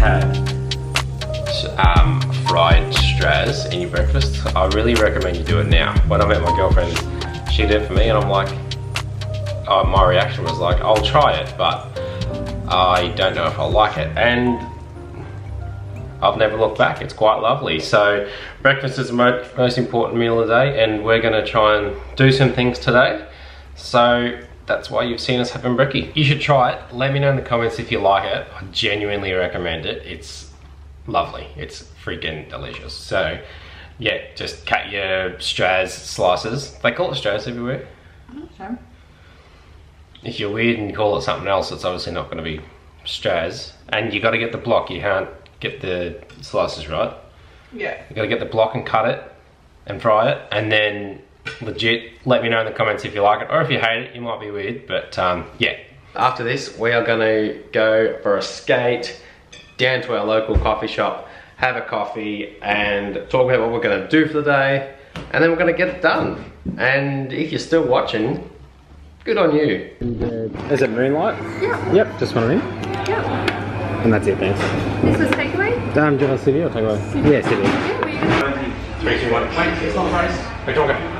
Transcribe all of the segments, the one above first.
had um, fried Straz in your breakfast, I really recommend you do it now. When I met my girlfriend, she did it for me, and I'm like, uh, my reaction was like, I'll try it, but I don't know if I'll like it. And I've never looked back. It's quite lovely. So breakfast is the most important meal of the day and we're gonna try and do some things today. So that's why you've seen us having brekkie. You should try it. Let me know in the comments if you like it. I genuinely recommend it. It's lovely. It's freaking delicious. So yeah, just cut your Straz slices. They call it Straz everywhere. Sure. If you're weird and you call it something else, it's obviously not gonna be Straz. And you gotta get the block. You can't get the slices right. Yeah. You gotta get the block and cut it and fry it and then legit let me know in the comments if you like it or if you hate it, you might be weird, but um, yeah. After this, we are gonna go for a skate down to our local coffee shop, have a coffee and talk about what we're gonna do for the day and then we're gonna get it done. And if you're still watching, good on you. Is it moonlight? Yeah. Yep, just one of them. Yeah. And that's it, thanks. This was takeaway? Um, do you want a city or takeaway? Yeah, city. Yeah, we Three, two, one. Wait, it's not priced. We're talking.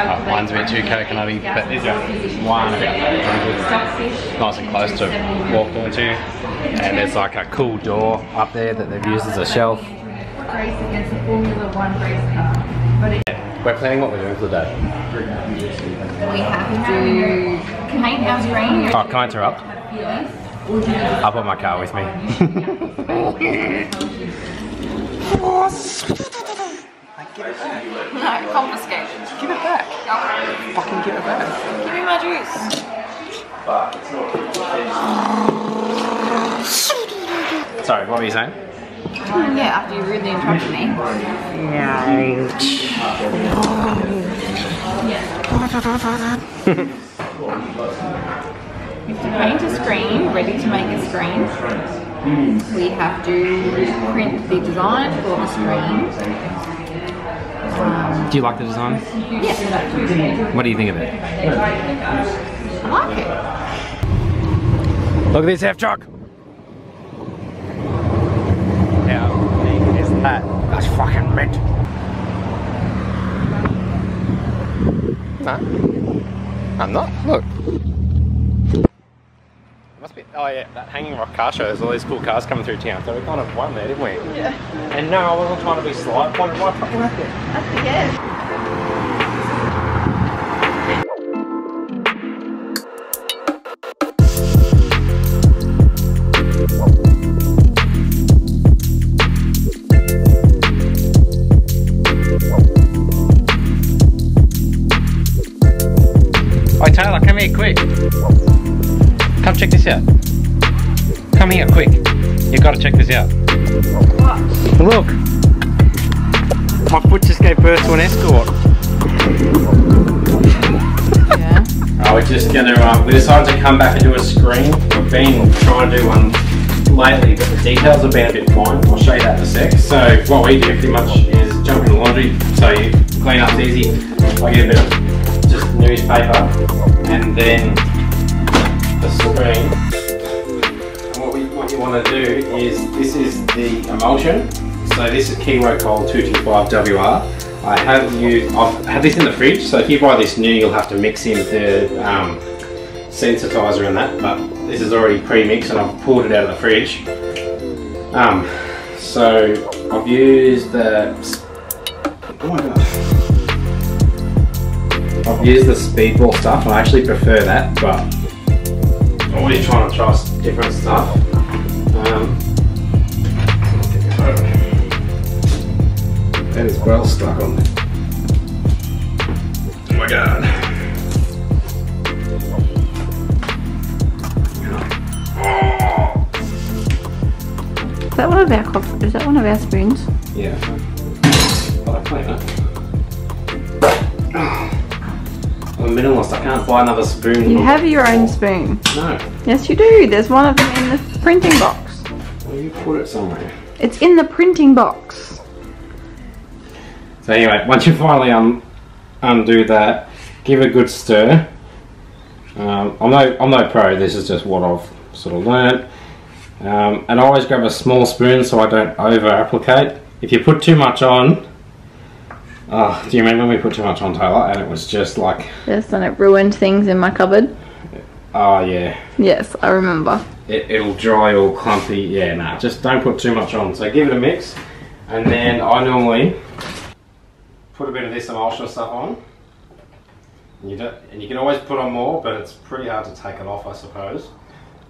Zero can calculate... Oh, Mine's a bit too coconutty, but one Stockfish. nice and close to walk into. And there's like a cool door up there that they've used as a shelf. Race against the Formula One race car. But it, We're planning what we're doing for the day. we have to paint our screen. Oh, can I interrupt? Yes. I've got my car with me. No, confiscate. give it back. Fucking give it back. Give me my juice. Sorry, what were you saying? Yeah, after you rudely interrupted eh? me. We have to paint a screen, ready to make a screen. We have to print the design for the screen. Do you like the design? yeah, What do you think of it? I like it. Look at this F truck. How big is that? That's fucking mint. No, I'm not. Look. Oh yeah, that hanging rock car show. There's all these cool cars coming through town. So we kind of won there, didn't we? Yeah. And no, I wasn't trying to be sly. I pointed right fucking it. Yeah. Come here quick. You've gotta check this out. Look. My foot just gave birth to an escort. Yeah. Oh, we're just gonna, uh, we decided to come back and do a screen. We've been trying to do one lately, but the details have been a bit fine. I'll show you that in a sec. So what we do pretty much is jump in the laundry, so you clean up's easy. I get a bit of just newspaper, and then the screen. Want to do is, this is the emulsion. So this is Kiro Coal 225WR. I have used, I've had this in the fridge, so if you buy this new, you'll have to mix in the um, sensitizer and that, but this is already pre-mixed and I've pulled it out of the fridge. Um, so I've used the, oh. I've used the speedball stuff I actually prefer that, but I'm always trying to try different stuff. That is well stuck on there. Oh my god. Is that one of our coffee? Is that one of our spoons? Yeah. It. I'm a minimalist, I can't buy another spoon. You have your own spoon. No. Yes, you do. There's one of them in the printing box. Well, you put it somewhere. It's in the printing box. So anyway, once you finally un undo that, give it a good stir. Um, I'm no I'm no pro. This is just what I've sort of learnt. Um, and I always grab a small spoon so I don't over applicate. If you put too much on, oh, do you remember when we put too much on Taylor and it was just like, Yes, and it ruined things in my cupboard. oh yeah, Yes, I remember. it, it'll dry all clumpy. Yeah, nah, just don't put too much on. So give it a mix, and then I normally put a bit of this emulsion stuff on. And you, don't, and you can always put on more, but it's pretty hard to take it off, I suppose.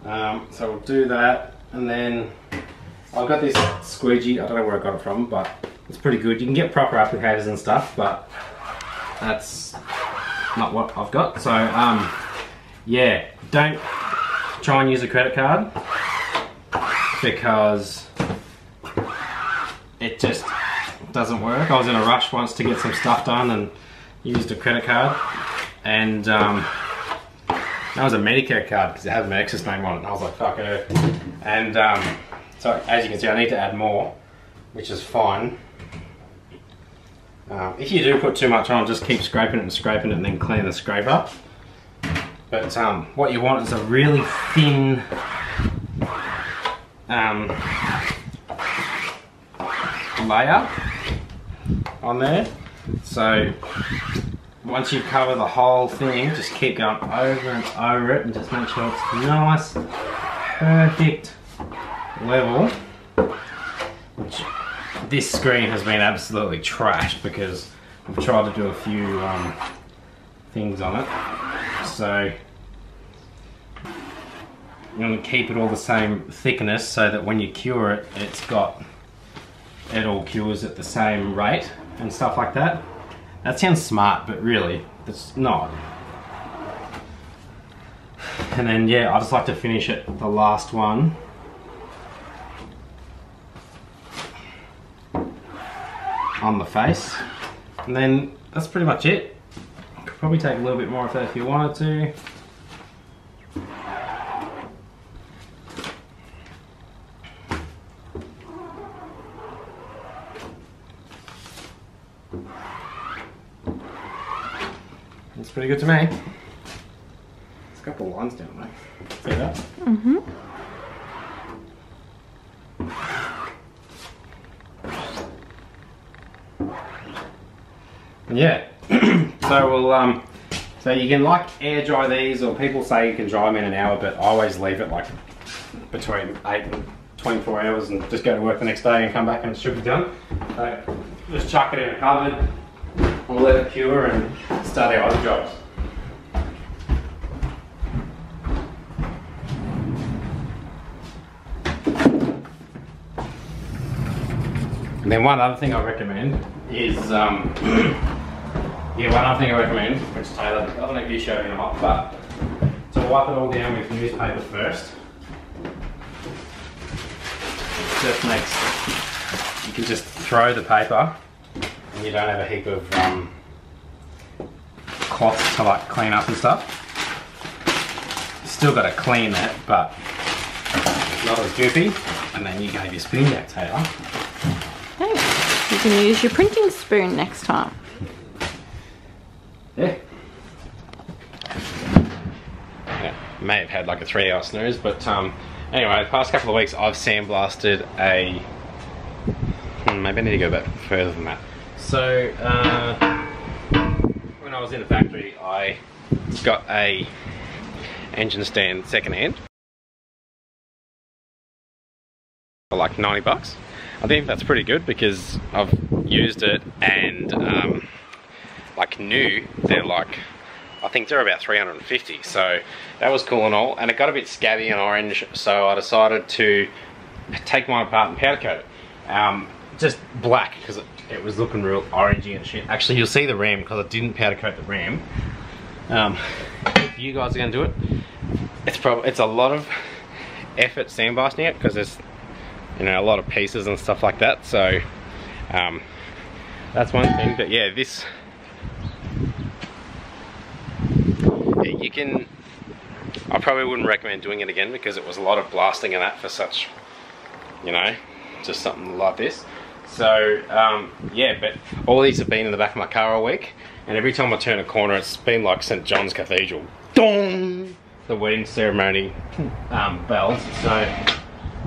Um, so we'll do that, and then I've got this squeegee. I don't know where I got it from, but it's pretty good. You can get proper applicators and stuff, but that's not what I've got. So um, yeah, don't try and use a credit card because it just doesn't work. I was in a rush once to get some stuff done and used a credit card, and um, that was a Medicare card because it had my ex's name on it. And I was like, fuck it. And um, so as you can see, I need to add more, which is fine. Um, if you do put too much on, just keep scraping it and scraping it and then clean the scrape up. But um, what you want is a really thin um, layer on there. So once you cover the whole thing, just keep going over and over it and just make sure it's nice, perfect level. Which this screen has been absolutely trashed because I've tried to do a few um, things on it. So you want to keep it all the same thickness so that when you cure it, it's got, it all cures at the same rate and stuff like that. That sounds smart, but really, it's not. And then, yeah, I just like to finish it, the last one. On the face. And then, that's pretty much it. Could probably take a little bit more of that if you wanted to. Good to me. There's a couple of lines down there. See that? Mm-hmm. Yeah. so we'll um so you can like air dry these or people say you can dry them in an hour but I always leave it like between 8 and 24 hours and just go to work the next day and come back and it should be done. So just chuck it in a cupboard, we'll let it cure and start our other jobs. And then one other thing I recommend is, um, yeah, one other thing I recommend, which Taylor, I don't know if you showed me or not, but to wipe it all down with newspaper first. Just makes, you can just throw the paper and you don't have a heap of um, cloth to like clean up and stuff. Still got to clean it, but not as goopy. And then you gave your spoon back, Taylor. You can use your printing spoon next time. Yeah. Yeah, may have had like a three hour snooze, but um, anyway, the past couple of weeks I've sandblasted a. Hmm, maybe I need to go a bit further than that. So, uh, when I was in the factory, I got a engine stand second hand for like 90 bucks. I think that's pretty good because I've used it and um, like new, they're like, I think they're about 350. So that was cool and all. And it got a bit scabby and orange, so I decided to take mine apart and powder coat it. Um, just black because it, it was looking real orangey and shit. Actually, you'll see the ram because I didn't powder coat the ram. Um, you guys are gonna do it, it's probably it's a lot of effort sandblasting it because there's you know a lot of pieces and stuff like that. So um, that's one thing. But yeah, this you can. I probably wouldn't recommend doing it again because it was a lot of blasting and that for such, you know, just something like this. So um, yeah, but all these have been in the back of my car all week, and every time I turn a corner, it's been like St John's Cathedral. Dong! The wedding ceremony um, bells. So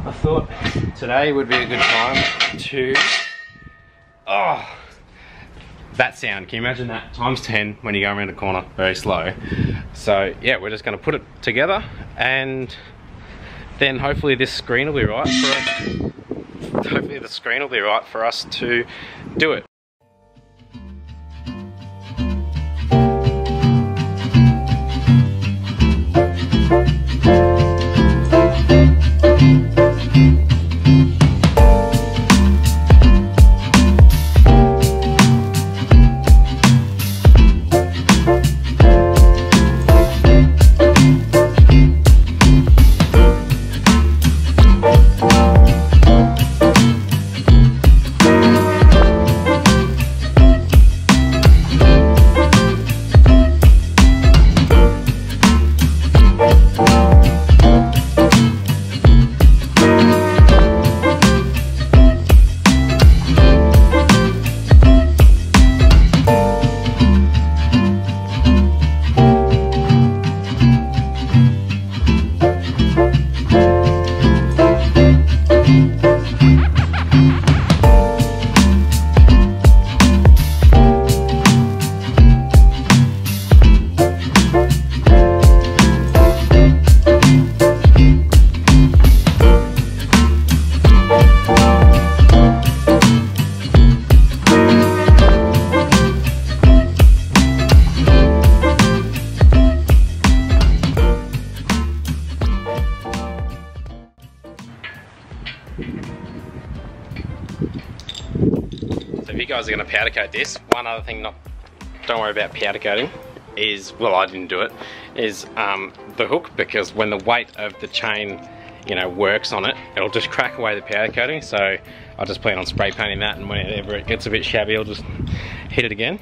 I thought today would be a good time to. Oh, that sound. Can you imagine that times 10 when you go around a corner very slow? So yeah, we're just going to put it together and then hopefully this screen will be right for us. hopefully the screen will be right for us to do it. Guys are going to powder coat this, one other thing not, don't worry about powder coating, is, well I didn't do it, is um, the hook because when the weight of the chain you know, works on it, it'll just crack away the powder coating. So I just plan on spray painting that and whenever it gets a bit shabby, I'll just hit it again.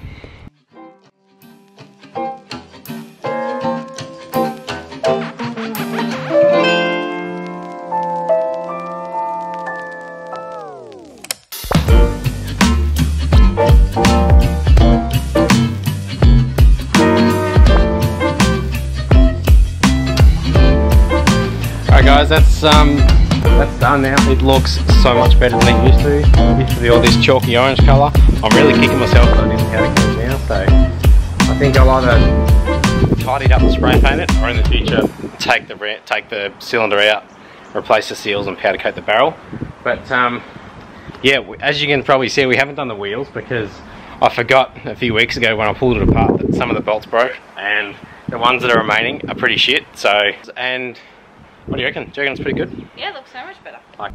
That's um, that's done now. It looks so much better than it used to. to all this chalky orange colour. I'm really kicking myself I didn't powder coat now, so I think I'll either tidy it up and spray paint it, or in the future take the take the cylinder out, replace the seals, and powder coat the barrel. But um, yeah, as you can probably see, we haven't done the wheels because I forgot a few weeks ago when I pulled it apart that some of the bolts broke, and the ones that are remaining are pretty shit. So and what do you reckon? Do you reckon it's pretty good? Yeah, it looks so much better. Like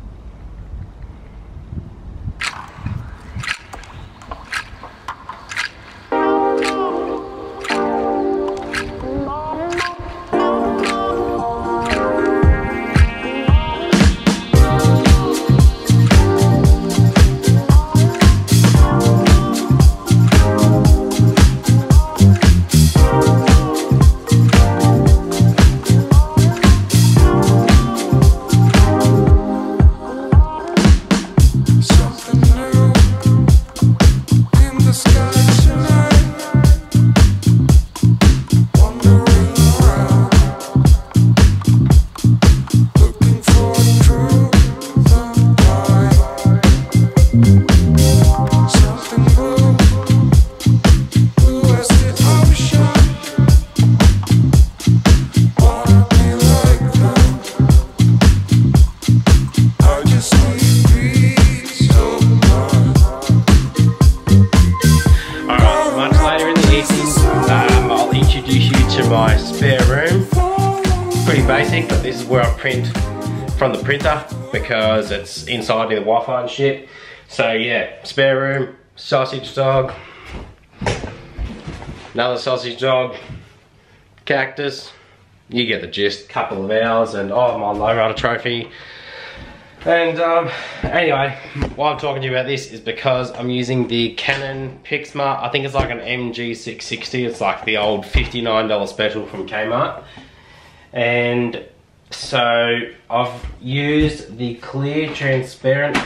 printer because it's inside the Wi-Fi and shit. So yeah, spare room, sausage dog, another sausage dog, cactus, you get the gist, couple of hours and oh my lowrider trophy. And um, anyway, why I'm talking to you about this is because I'm using the Canon Pixma. I think it's like an MG660. It's like the old $59 special from Kmart. And so I've used the clear transparent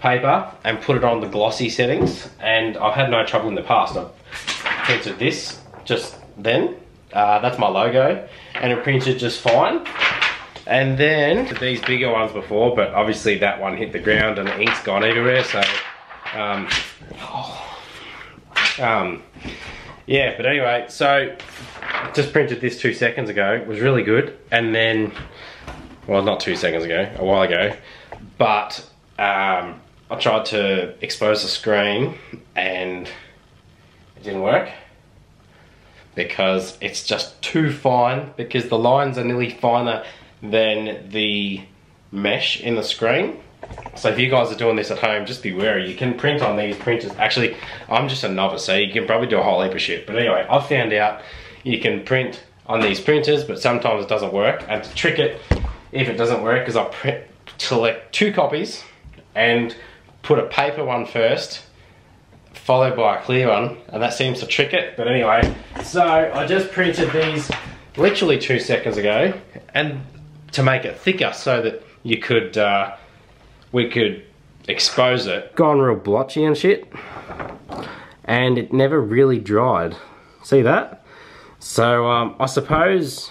paper and put it on the glossy settings. And I've had no trouble in the past. I've printed this just then. Uh, that's my logo. And it printed just fine. And then these bigger ones before, but obviously that one hit the ground and the ink's gone everywhere. So, um, oh, um, yeah. But anyway, so just printed this two seconds ago. It was really good. And then, well, not two seconds ago, a while ago. But um, I tried to expose the screen and it didn't work because it's just too fine because the lines are nearly finer than the mesh in the screen. So if you guys are doing this at home, just be wary. You can print on these printers. Actually, I'm just a novice, so you can probably do a whole heap of shit. But anyway, I've found out you can print on these printers, but sometimes it doesn't work. And to trick it, if it doesn't work, is I print, select two copies and put a paper one first, followed by a clear one, and that seems to trick it. But anyway, so I just printed these literally two seconds ago, and to make it thicker so that you could, uh, we could expose it. Gone real blotchy and shit. And it never really dried. See that? So um, I suppose,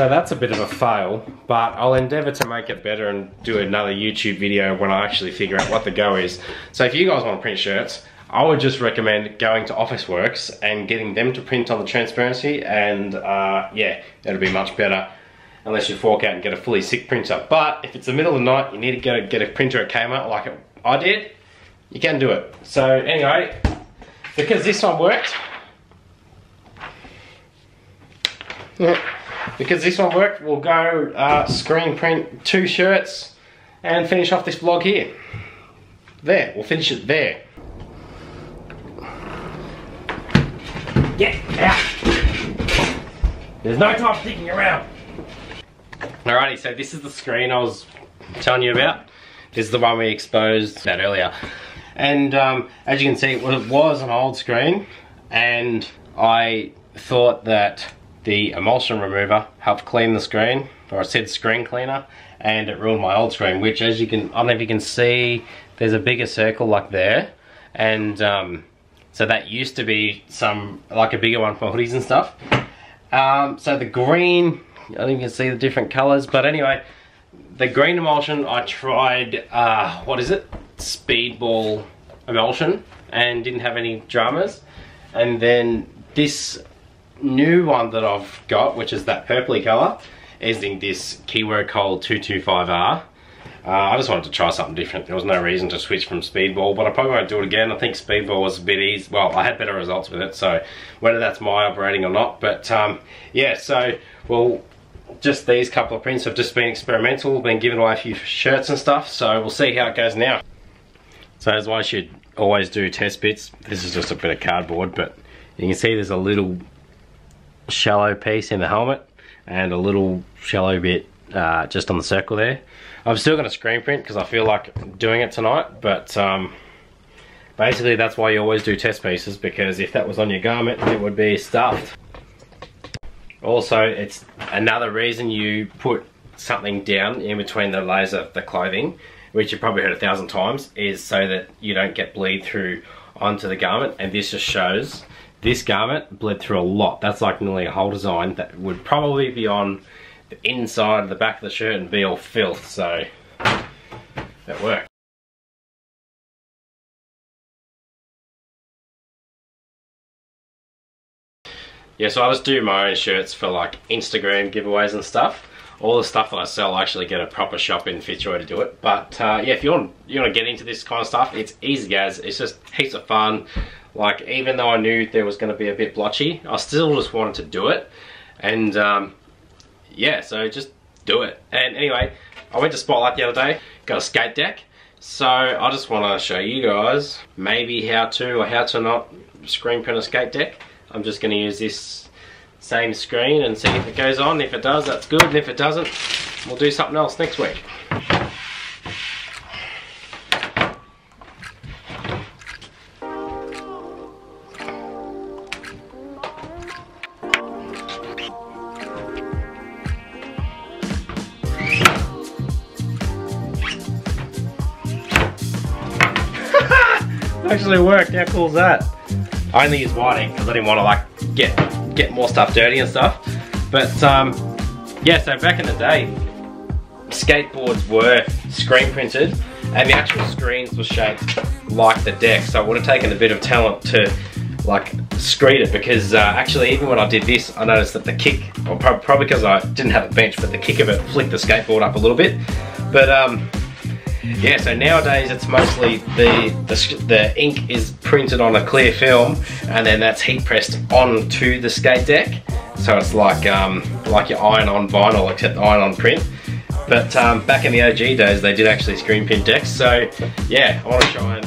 so that's a bit of a fail, but I'll endeavor to make it better and do another YouTube video when I actually figure out what the go is. So if you guys want to print shirts, I would just recommend going to Officeworks and getting them to print on the transparency and uh, yeah, it'll be much better unless you fork out and get a fully sick printer. But if it's the middle of the night, you need to get a, get a printer at Kmart like I did, you can do it. So anyway, because this one worked, yeah, because this one worked, we'll go uh, screen print two shirts and finish off this vlog here. There, we'll finish it there. Get out! There's no time sticking around. Alrighty, so this is the screen I was telling you about. This is the one we exposed that earlier. And um, as you can see, it was an old screen and I thought that the emulsion remover helped clean the screen, or I said screen cleaner, and it ruined my old screen, which as you can, I don't know if you can see, there's a bigger circle like there, and um, so that used to be some, like a bigger one for hoodies and stuff. Um, so the green, I don't even see the different colors, but anyway, the green emulsion, I tried, uh, what is it? Speedball emulsion and didn't have any dramas. And then this new one that I've got, which is that purpley color, is in this Keyword Cold 225R. Uh, I just wanted to try something different. There was no reason to switch from Speedball, but I probably won't do it again. I think Speedball was a bit easy. Well, I had better results with it, so whether that's my operating or not. But um, yeah, so, well, just these couple of prints have just been experimental, been giving away a few shirts and stuff, so we'll see how it goes now. So as I should always do test bits, this is just a bit of cardboard, but you can see there's a little shallow piece in the helmet and a little shallow bit uh, just on the circle there. I'm still going to screen print because I feel like doing it tonight, but um, basically that's why you always do test pieces because if that was on your garment, it would be stuffed. Also, it's another reason you put something down in between the layers of the clothing, which you've probably heard a thousand times, is so that you don't get bleed through onto the garment, and this just shows this garment bled through a lot. That's like nearly a whole design that would probably be on the inside of the back of the shirt and be all filth, so that worked. Yeah, so I just do my own shirts for like Instagram giveaways and stuff. All the stuff that I sell, I actually get a proper shop in Fitzroy to do it. But uh, yeah, if you want you want to get into this kind of stuff, it's easy guys. it's just heaps of fun. Like even though I knew there was going to be a bit blotchy, I still just wanted to do it. And um, yeah, so just do it. And anyway, I went to Spotlight the other day, got a skate deck. So I just want to show you guys maybe how to or how to not screen print a skate deck. I'm just going to use this same screen and see if it goes on. If it does, that's good. And if it doesn't, we'll do something else next week. Actually worked. How cool is that? I only use whiting because I didn't want to like get get more stuff dirty and stuff. But um, yeah, so back in the day, skateboards were screen printed and the actual screens were shaped like the deck. So it would have taken a bit of talent to like screed it because uh, actually even when I did this, I noticed that the kick, or probably because I didn't have a bench, but the kick of it flicked the skateboard up a little bit. But um, yeah, so nowadays it's mostly the, the, the ink is printed on a clear film and then that's heat pressed onto the skate deck. So it's like um, like your iron on vinyl except iron on print. But um, back in the OG days they did actually screen print decks. So yeah, I want to try and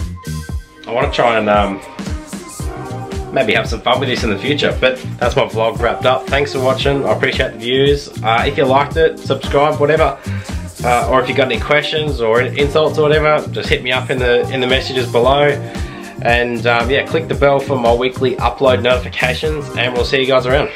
I want to try and um, maybe have some fun with this in the future. But that's my vlog wrapped up. Thanks for watching. I appreciate the views. Uh, if you liked it, subscribe, whatever. Uh, or if you got any questions or insults or whatever, just hit me up in the in the messages below. And um, yeah, click the bell for my weekly upload notifications and we'll see you guys around.